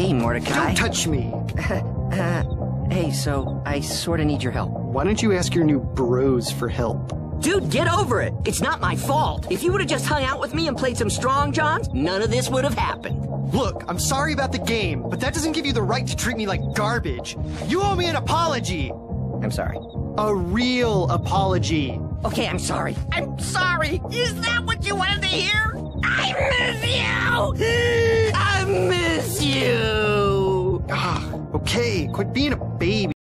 Hey, Mordecai. Don't touch me. Uh, hey, so I sort of need your help. Why don't you ask your new bros for help? Dude, get over it. It's not my fault. If you would have just hung out with me and played some strong johns, none of this would have happened. Look, I'm sorry about the game, but that doesn't give you the right to treat me like garbage. You owe me an apology. I'm sorry. A real apology. Okay, I'm sorry. I'm sorry. Is that what you wanted to hear? I miss you. Okay, quit being a baby.